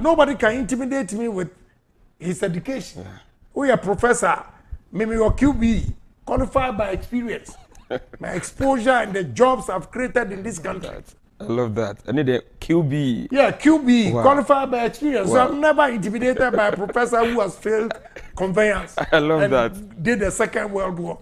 Nobody can intimidate me with his education. We oh, are professor, maybe your QB, qualified by experience. My exposure and the jobs I've created in this country. I love that. I need a QB. Yeah, QB, Wow. qualified by experience. So I'm never intimidated by a professor who has failed conveyance. I love that. Did the Second World War.